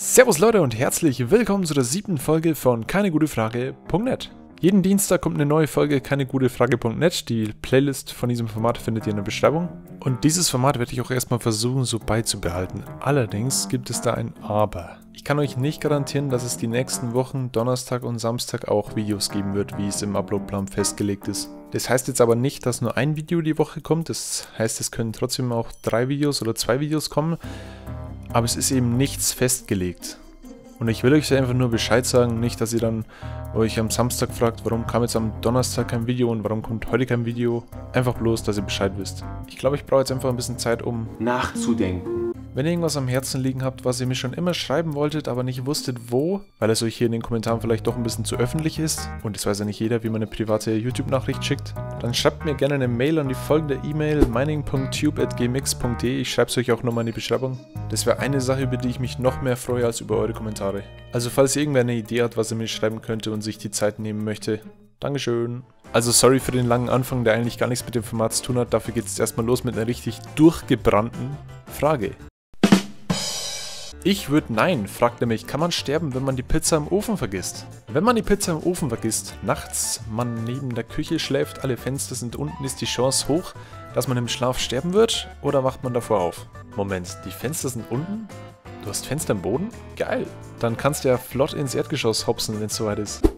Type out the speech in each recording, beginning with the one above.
Servus Leute und herzlich willkommen zu der siebten Folge von keinegutefrage.net. Jeden Dienstag kommt eine neue Folge keinegutefrage.net. Die Playlist von diesem Format findet ihr in der Beschreibung. Und dieses Format werde ich auch erstmal versuchen so beizubehalten. Allerdings gibt es da ein Aber. Ich kann euch nicht garantieren, dass es die nächsten Wochen, Donnerstag und Samstag auch Videos geben wird, wie es im Uploadplan festgelegt ist. Das heißt jetzt aber nicht, dass nur ein Video die Woche kommt. Das heißt, es können trotzdem auch drei Videos oder zwei Videos kommen. Aber es ist eben nichts festgelegt. Und ich will euch einfach nur Bescheid sagen, nicht, dass ihr dann euch am Samstag fragt, warum kam jetzt am Donnerstag kein Video und warum kommt heute kein Video. Einfach bloß, dass ihr Bescheid wisst. Ich glaube, ich brauche jetzt einfach ein bisschen Zeit, um nachzudenken. Wenn ihr irgendwas am Herzen liegen habt, was ihr mir schon immer schreiben wolltet, aber nicht wusstet wo, weil es euch hier in den Kommentaren vielleicht doch ein bisschen zu öffentlich ist und es weiß ja nicht jeder, wie man eine private YouTube-Nachricht schickt, dann schreibt mir gerne eine Mail an die folgende E-Mail mining.tube.gmx.de. Ich schreibe es euch auch nochmal in die Beschreibung. Das wäre eine Sache, über die ich mich noch mehr freue als über eure Kommentare. Also falls irgendwer eine Idee hat, was er mir schreiben könnte und sich die Zeit nehmen möchte, Dankeschön. Also sorry für den langen Anfang, der eigentlich gar nichts mit dem Format zu tun hat. Dafür geht es erstmal los mit einer richtig durchgebrannten Frage. Ich würde nein, fragt nämlich, kann man sterben, wenn man die Pizza im Ofen vergisst? Wenn man die Pizza im Ofen vergisst, nachts, man neben der Küche schläft, alle Fenster sind unten, ist die Chance hoch, dass man im Schlaf sterben wird? Oder wacht man davor auf? Moment, die Fenster sind unten? Du hast Fenster im Boden? Geil. Dann kannst du ja flott ins Erdgeschoss hopsen, wenn es soweit ist.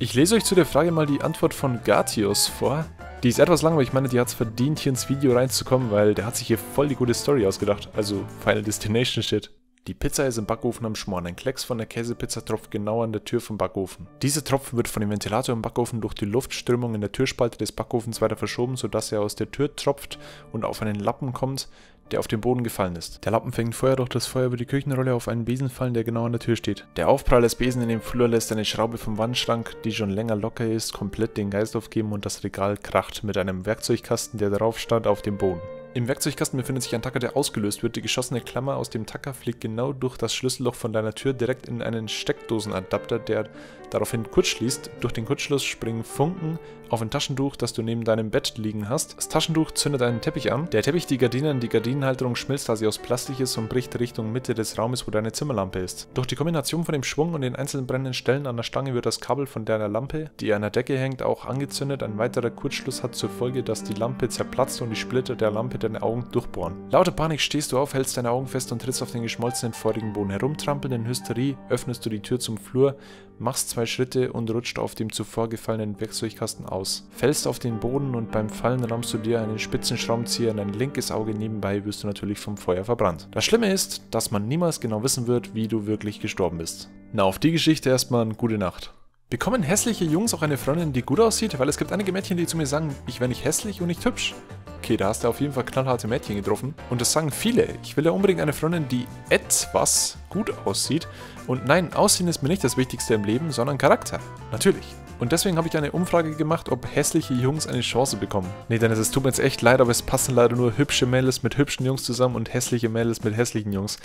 Ich lese euch zu der Frage mal die Antwort von Gatios vor. Die ist etwas lang, aber ich meine, die hat es verdient, hier ins Video reinzukommen, weil der hat sich hier voll die gute Story ausgedacht. Also Final Destination Shit. Die Pizza ist im Backofen am Schmoren. Ein Klecks von der Käsepizza tropft genau an der Tür vom Backofen. Dieser Tropfen wird von dem Ventilator im Backofen durch die Luftströmung in der Türspalte des Backofens weiter verschoben, sodass er aus der Tür tropft und auf einen Lappen kommt, der auf den Boden gefallen ist. Der Lappen fängt Feuer durch das Feuer über die Küchenrolle auf einen Besen fallen, der genau an der Tür steht. Der Aufprall des Besen in den Flur lässt eine Schraube vom Wandschrank, die schon länger locker ist, komplett den Geist aufgeben und das Regal kracht mit einem Werkzeugkasten, der darauf stand, auf dem Boden. Im Werkzeugkasten befindet sich ein Tacker, der ausgelöst wird. Die geschossene Klammer aus dem Tacker fliegt genau durch das Schlüsselloch von deiner Tür direkt in einen Steckdosenadapter, der daraufhin kurzschließt. Durch den Kurzschluss springen Funken auf ein Taschentuch, das du neben deinem Bett liegen hast. Das Taschentuch zündet einen Teppich an. Der Teppich die Gardinen, die Gardinenhalterung schmilzt, da sie aus Plastik ist und bricht Richtung Mitte des Raumes, wo deine Zimmerlampe ist. Durch die Kombination von dem Schwung und den einzelnen brennenden Stellen an der Stange wird das Kabel von deiner Lampe, die an der Decke hängt, auch angezündet. Ein weiterer Kurzschluss hat zur Folge, dass die Lampe zerplatzt und die Splitter der Lampe deine Augen durchbohren. Lauter Panik stehst du auf, hältst deine Augen fest und trittst auf den geschmolzenen feurigen Boden. Herumtrampelnd in Hysterie öffnest du die Tür zum Flur, machst zwei Schritte und rutscht auf dem zuvor gefallenen Werkzeugkasten aus. Fällst auf den Boden und beim Fallen rammst du dir einen spitzen Schraubenzieher in dein linkes Auge. Nebenbei wirst du natürlich vom Feuer verbrannt. Das Schlimme ist, dass man niemals genau wissen wird, wie du wirklich gestorben bist. Na, auf die Geschichte erstmal gute Nacht. Bekommen hässliche Jungs auch eine Freundin, die gut aussieht? Weil es gibt einige Mädchen, die zu mir sagen, ich wäre nicht hässlich und nicht hübsch. Okay, da hast du auf jeden Fall knallharte Mädchen getroffen. Und das sagen viele. Ich will ja unbedingt eine Freundin, die etwas gut aussieht. Und nein, Aussehen ist mir nicht das Wichtigste im Leben, sondern Charakter. Natürlich. Und deswegen habe ich eine Umfrage gemacht, ob hässliche Jungs eine Chance bekommen. Nee, Dennis, es tut mir jetzt echt leid, aber es passen leider nur hübsche Mädels mit hübschen Jungs zusammen und hässliche Mädels mit hässlichen Jungs.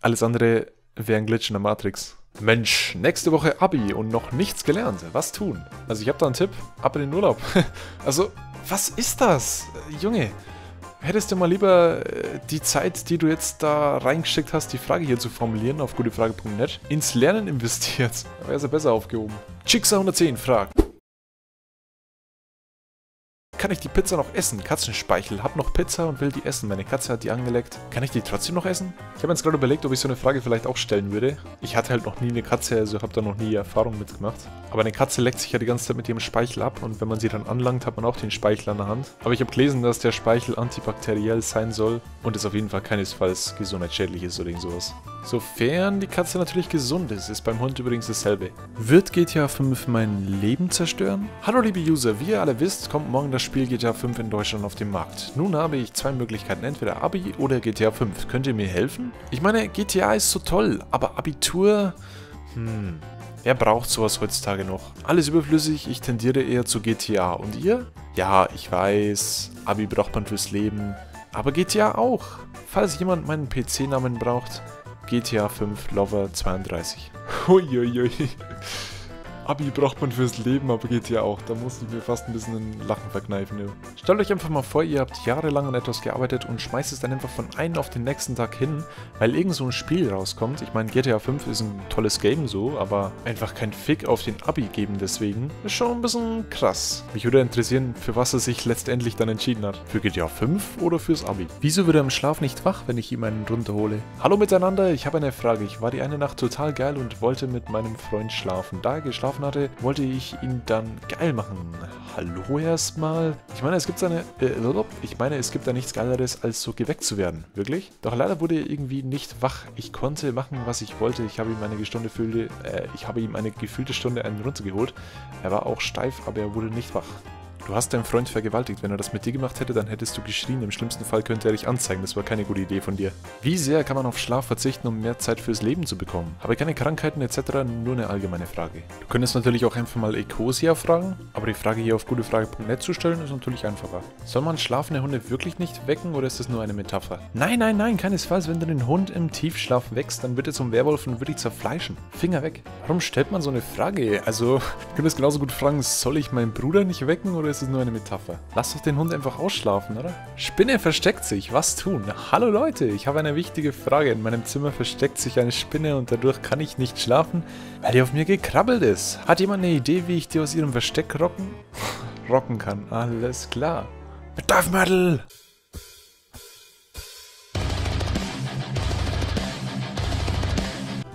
Alles andere wäre ein Glitch in der Matrix. Mensch, nächste Woche Abi und noch nichts gelernt. Was tun? Also ich habe da einen Tipp. Ab in den Urlaub. also, was ist das? Junge, hättest du mal lieber äh, die Zeit, die du jetzt da reingeschickt hast, die Frage hier zu formulieren auf gutefrage.net, ins Lernen investiert. Wäre sie besser aufgehoben. Chixer110 fragt. Kann ich die Pizza noch essen? Katzenspeichel. Hab noch Pizza und will die essen. Meine Katze hat die angeleckt. Kann ich die trotzdem noch essen? Ich habe jetzt gerade überlegt, ob ich so eine Frage vielleicht auch stellen würde. Ich hatte halt noch nie eine Katze, also habe da noch nie Erfahrung mitgemacht. Aber eine Katze leckt sich ja die ganze Zeit mit ihrem Speichel ab und wenn man sie dann anlangt, hat man auch den Speichel an der Hand. Aber ich habe gelesen, dass der Speichel antibakteriell sein soll und es auf jeden Fall keinesfalls gesundheitsschädlich ist oder irgend sowas. Sofern die Katze natürlich gesund ist, ist beim Hund übrigens dasselbe. Wird GTA 5 mein Leben zerstören? Hallo liebe User, wie ihr alle wisst, kommt morgen das Spiel GTA 5 in Deutschland auf den Markt. Nun habe ich zwei Möglichkeiten, entweder Abi oder GTA 5. Könnt ihr mir helfen? Ich meine, GTA ist so toll, aber Abitur... Hm... Wer braucht sowas heutzutage noch? Alles überflüssig, ich tendiere eher zu GTA. Und ihr? Ja, ich weiß, Abi braucht man fürs Leben. Aber GTA auch. Falls jemand meinen PC-Namen braucht, GTA 5 Lover 32. Huiuiui. Abi braucht man fürs Leben, aber geht ja auch. Da muss ich mir fast ein bisschen ein Lachen verkneifen. Ja. Stellt euch einfach mal vor, ihr habt jahrelang an etwas gearbeitet und schmeißt es dann einfach von einem auf den nächsten Tag hin, weil irgend so ein Spiel rauskommt. Ich meine, GTA 5 ist ein tolles Game so, aber einfach kein Fick auf den Abi geben deswegen. Ist schon ein bisschen krass. Mich würde interessieren, für was er sich letztendlich dann entschieden hat. Für GTA 5 oder fürs Abi? Wieso wird er im Schlaf nicht wach, wenn ich ihm einen runterhole? Hallo miteinander, ich habe eine Frage. Ich war die eine Nacht total geil und wollte mit meinem Freund schlafen. Da er geschlafen geschlafen hatte, wollte ich ihn dann geil machen. Hallo erstmal. Ich meine, es gibt eine, äh, ich meine, es gibt da nichts Geileres, als so geweckt zu werden. Wirklich? Doch leider wurde er irgendwie nicht wach. Ich konnte machen, was ich wollte. Ich habe ihm eine Stunde fühlte, äh, ich habe ihm eine gefühlte Stunde einen runtergeholt. Er war auch steif, aber er wurde nicht wach. Du hast deinen Freund vergewaltigt. Wenn er das mit dir gemacht hätte, dann hättest du geschrien. Im schlimmsten Fall könnte er dich anzeigen. Das war keine gute Idee von dir. Wie sehr kann man auf Schlaf verzichten, um mehr Zeit fürs Leben zu bekommen? Habe keine Krankheiten etc. Nur eine allgemeine Frage. Du könntest natürlich auch einfach mal Ecosia fragen, aber die Frage hier auf gutefrage.net zu stellen ist natürlich einfacher. Soll man schlafende Hunde wirklich nicht wecken oder ist das nur eine Metapher? Nein, nein, nein, keinesfalls. Wenn du den Hund im Tiefschlaf wächst, dann wird er zum Werwolf und wird dich zerfleischen. Finger weg. Warum stellt man so eine Frage? Also, du könntest genauso gut fragen, soll ich meinen Bruder nicht wecken oder ist es nur eine Metapher? Lass doch den Hund einfach ausschlafen, oder? Spinne versteckt sich. Was tun? Hallo Leute, ich habe eine wichtige Frage. In meinem Zimmer versteckt sich eine Spinne und dadurch kann ich nicht schlafen, weil die auf mir gekrabbelt ist. Hat jemand eine Idee, wie ich die aus ihrem Versteck rocken? rocken kann. Alles klar. Bedarf Metal!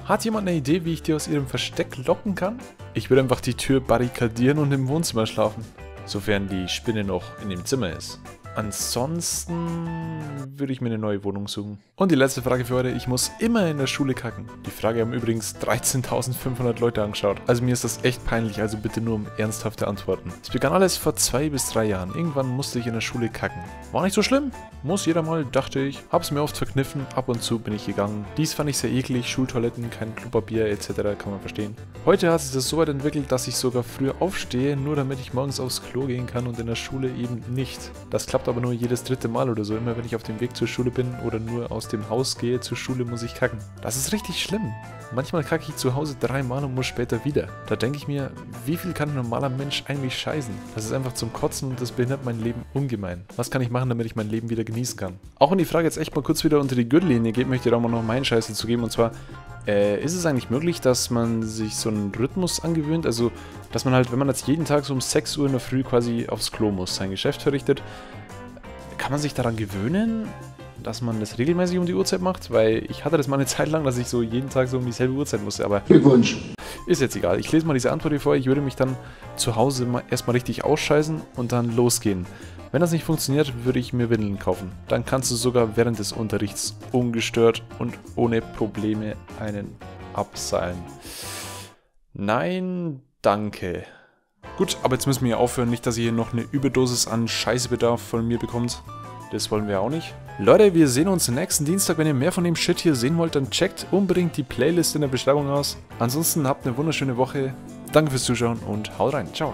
Hat jemand eine Idee, wie ich die aus ihrem Versteck locken kann? Ich würde einfach die Tür barrikadieren und im Wohnzimmer schlafen. Sofern die Spinne noch in dem Zimmer ist. Ansonsten würde ich mir eine neue Wohnung suchen. Und die letzte Frage für heute. Ich muss immer in der Schule kacken. Die Frage haben übrigens 13.500 Leute angeschaut. Also mir ist das echt peinlich, also bitte nur um ernsthafte Antworten. Es begann alles vor zwei bis drei Jahren. Irgendwann musste ich in der Schule kacken. War nicht so schlimm. Muss jeder mal, dachte ich. Hab's mir oft verkniffen. Ab und zu bin ich gegangen. Dies fand ich sehr eklig. Schultoiletten, kein Klopapier etc. kann man verstehen. Heute hat sich das so weit entwickelt, dass ich sogar früher aufstehe, nur damit ich morgens aufs Klo gehen kann und in der Schule eben nicht. Das klappt aber nur jedes dritte Mal oder so. Immer wenn ich auf dem Weg zur Schule bin oder nur aus dem Haus gehe zur Schule, muss ich kacken. Das ist richtig schlimm. Manchmal kacke ich zu Hause dreimal und muss später wieder. Da denke ich mir, wie viel kann ein normaler Mensch eigentlich scheißen? Das ist einfach zum Kotzen und das behindert mein Leben ungemein. Was kann ich machen, damit ich mein Leben wieder genießen kann? Auch wenn die Frage jetzt echt mal kurz wieder unter die Gürtellinie geht, möchte ich da mal noch meinen Scheiß zu geben. Und zwar, äh, ist es eigentlich möglich, dass man sich so einen Rhythmus angewöhnt? Also, dass man halt, wenn man jetzt jeden Tag so um 6 Uhr in der Früh quasi aufs Klo muss, sein Geschäft verrichtet, kann man sich daran gewöhnen, dass man das regelmäßig um die Uhrzeit macht? Weil ich hatte das mal eine Zeit lang, dass ich so jeden Tag so um dieselbe Uhrzeit musste, aber... Glückwunsch. Ist jetzt egal. Ich lese mal diese Antwort hier vor. Ich würde mich dann zu Hause erstmal richtig ausscheißen und dann losgehen. Wenn das nicht funktioniert, würde ich mir Windeln kaufen. Dann kannst du sogar während des Unterrichts ungestört und ohne Probleme einen abseilen. Nein, danke. Gut, aber jetzt müssen wir aufhören. Nicht, dass ihr hier noch eine Überdosis an Scheißbedarf von mir bekommt. Das wollen wir auch nicht. Leute, wir sehen uns nächsten Dienstag. Wenn ihr mehr von dem Shit hier sehen wollt, dann checkt unbedingt die Playlist in der Beschreibung aus. Ansonsten habt eine wunderschöne Woche. Danke fürs Zuschauen und haut rein. Ciao.